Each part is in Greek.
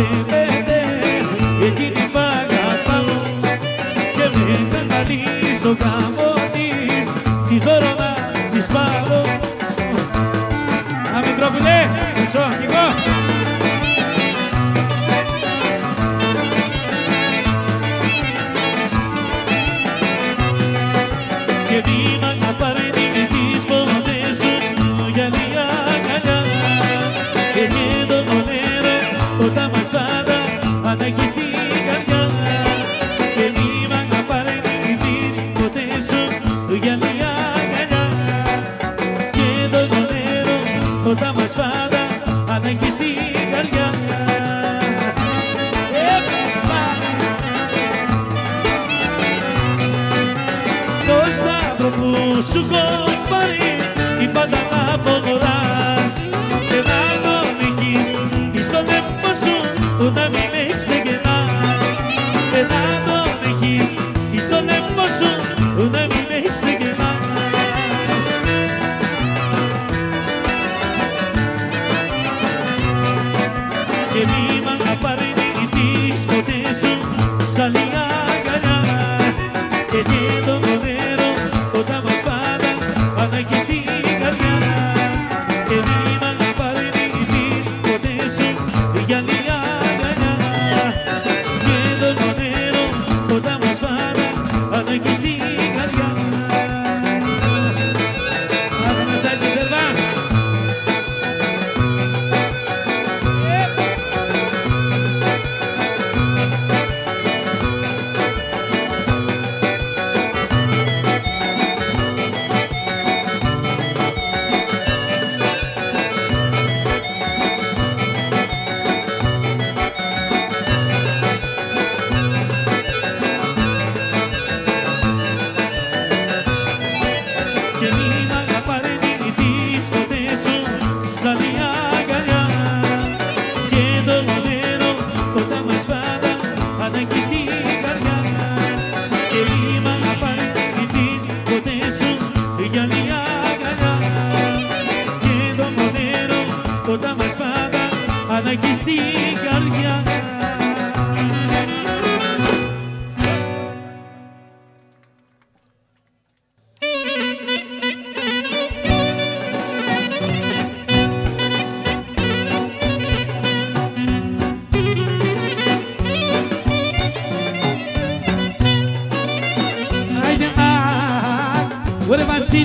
Baby. ανήκει την καρδιά. Το σταυρό που σου έχω η πάντα perdido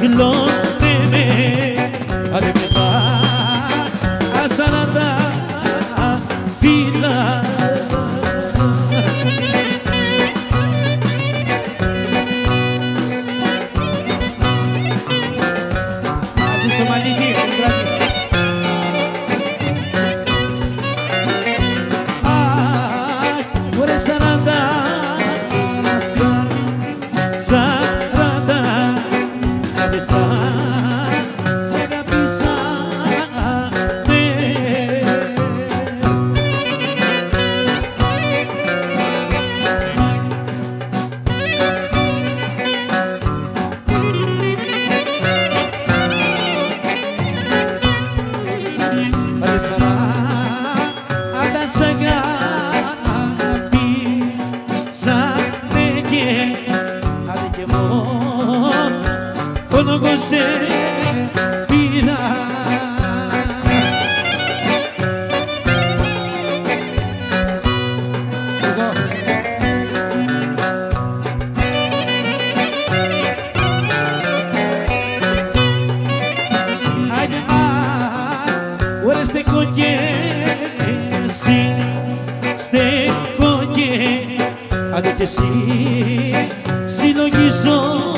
belong εσύ στέκω και αν και εσύ συλλογίζω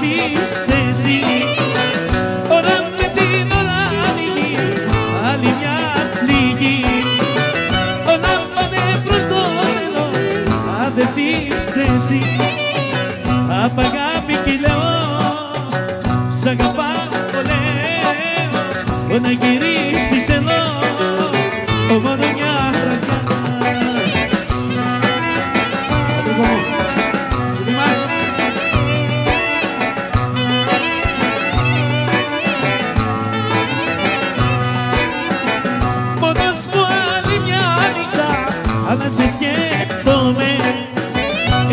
Δύση, ώρα με την αλληλή, αλληλή, αλληλή, ώρα με προσδόμου, αδετήσει, α pagar ποιητή, ώρα, σαν να πάω, ώρα, ώρα, ώρα, ώρα, ώρα, ώρα, ώρα, ώρα,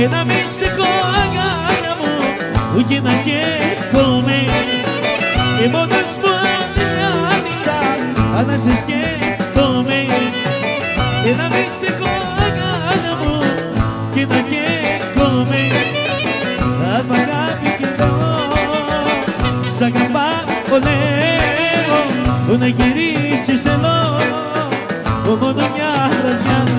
και να μη σε αγκάλια μου ούτε και καίγομαι. Και μόνος μου αδυνάμυνα αν να σε σκέφτομαι. Και τα μη σε αγκάλια μου και να καίγομαι. Απ' αγάπη και το σ' αγαπάω λέω. Να γυρίσεις θέλω μόνο μια χρονιά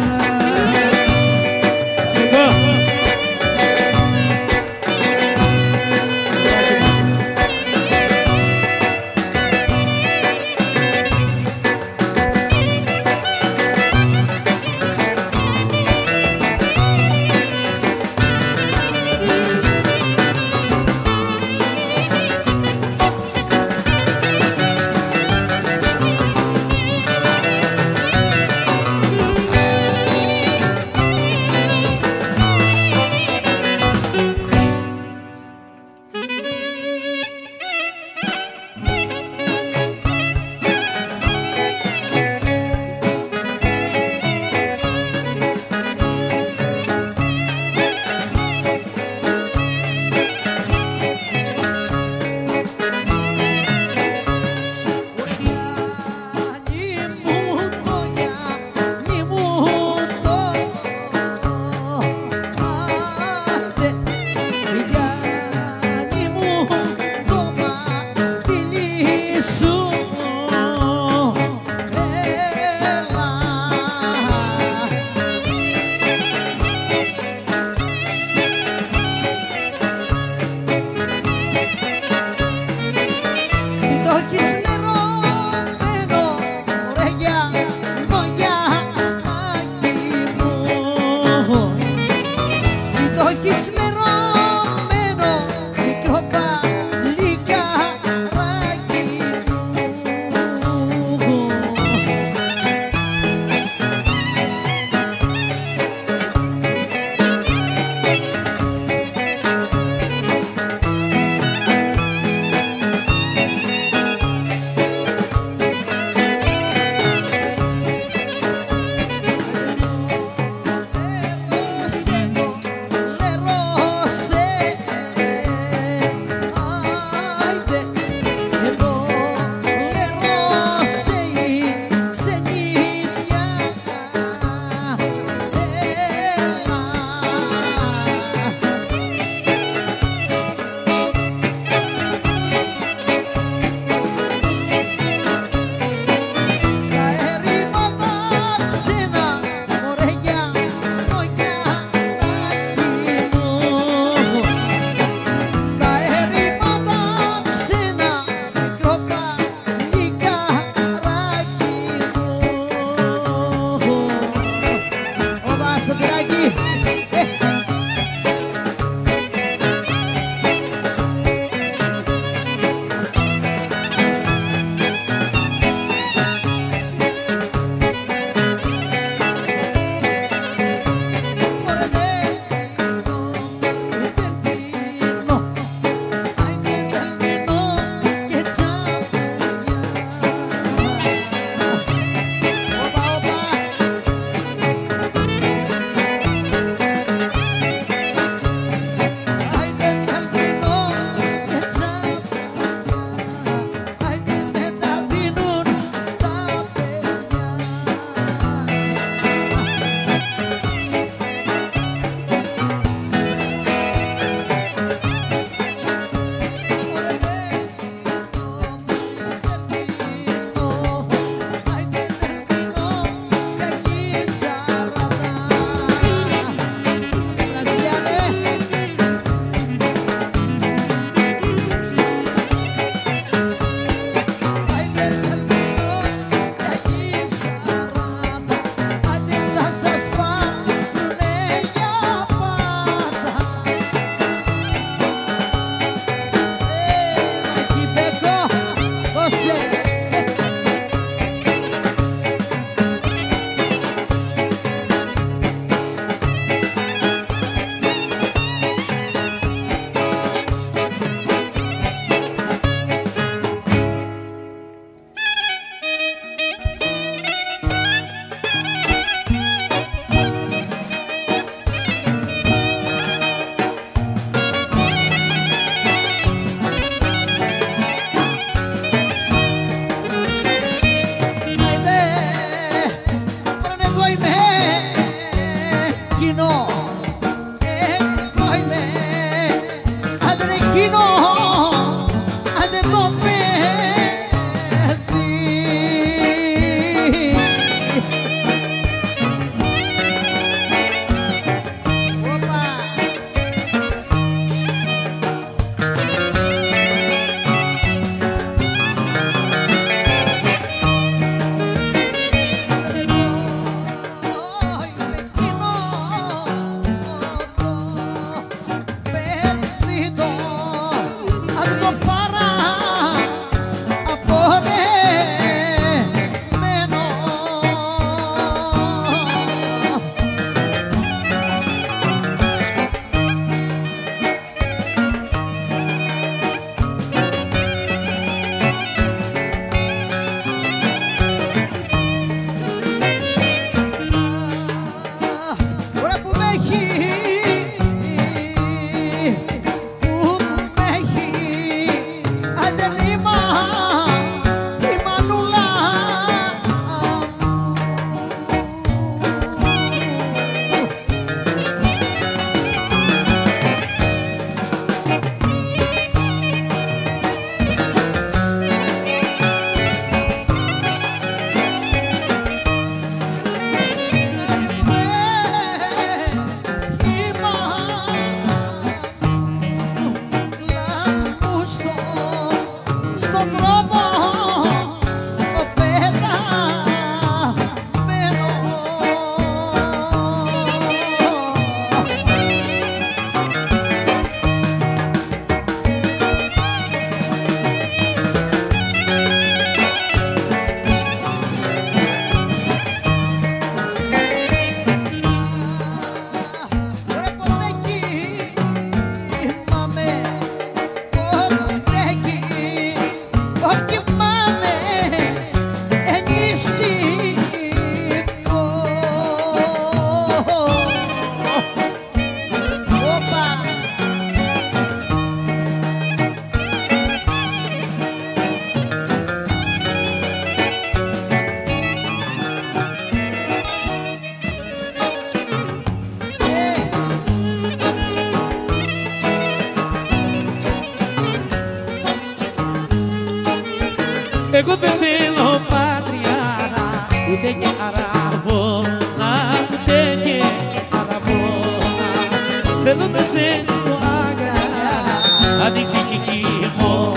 no te siento agradar. Adixi, kiki, ho,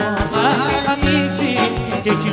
adixi, kiki.